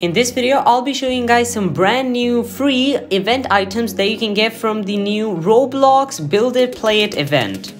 In this video, I'll be showing you guys some brand new free event items that you can get from the new Roblox Build It Play It event.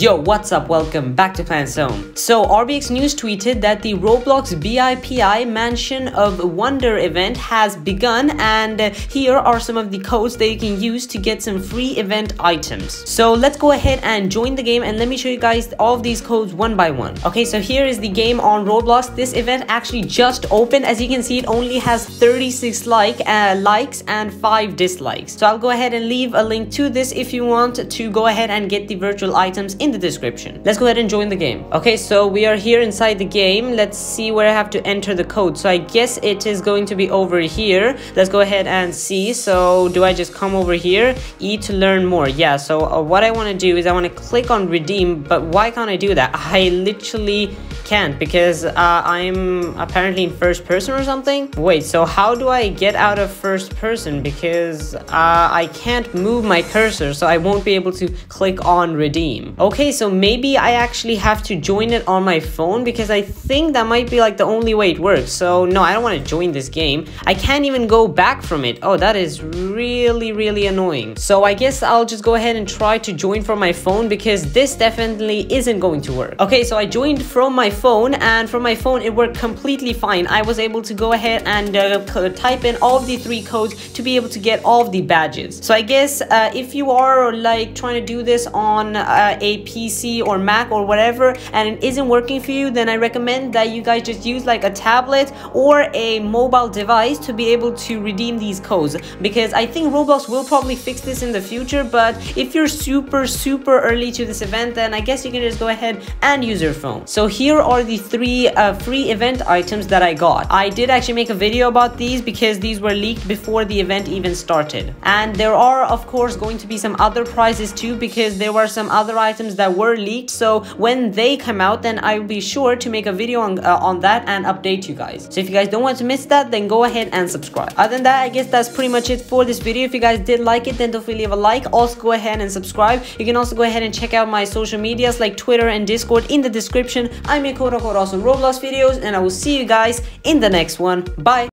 Yo, what's up? Welcome back to Planet Som. So, RBX News tweeted that the Roblox BIPI Mansion of Wonder event has begun, and here are some of the codes that you can use to get some free event items. So, let's go ahead and join the game, and let me show you guys all of these codes one by one. Okay, so here is the game on Roblox. This event actually just opened. As you can see, it only has 36 like uh, likes and 5 dislikes. So, I'll go ahead and leave a link to this if you want to go ahead and get the virtual items in the description. Let's go ahead and join the game. Okay, so we are here inside the game. Let's see where I have to enter the code. So I guess it is going to be over here. Let's go ahead and see. So do I just come over here? E to learn more. Yeah, so uh, what I want to do is I want to click on redeem, but why can't I do that? I literally can't because uh, I'm apparently in first person or something. Wait, so how do I get out of first person? Because uh, I can't move my cursor, so I won't be able to click on redeem. Okay, so maybe I actually have to join it on my phone because I think that might be like the only way it works. So no, I don't want to join this game. I can't even go back from it. Oh, that is really, really annoying. So I guess I'll just go ahead and try to join from my phone because this definitely isn't going to work. Okay, so I joined from my phone and from my phone it worked completely fine. I was able to go ahead and uh, type in all of the three codes to be able to get all of the badges. So I guess uh, if you are like trying to do this on uh, a PC or Mac or whatever and it isn't working for you then I recommend that you guys just use like a tablet or a mobile device to be able to redeem these codes because I think Roblox will probably fix this in the future but if you're super super early to this event then I guess you can just go ahead and use your phone. So here are the three uh, free event items that I got. I did actually make a video about these because these were leaked before the event even started. And there are of course going to be some other prizes too because there were some other items that were leaked. So when they come out then I will be sure to make a video on, uh, on that and update you guys. So if you guys don't want to miss that then go ahead and subscribe. Other than that I guess that's pretty much it for this video. If you guys did like it then don't forget to leave a like. Also go ahead and subscribe. You can also go ahead and check out my social medias like Twitter and Discord in the description. I quote unquote awesome Roblox videos and I will see you guys in the next one. Bye!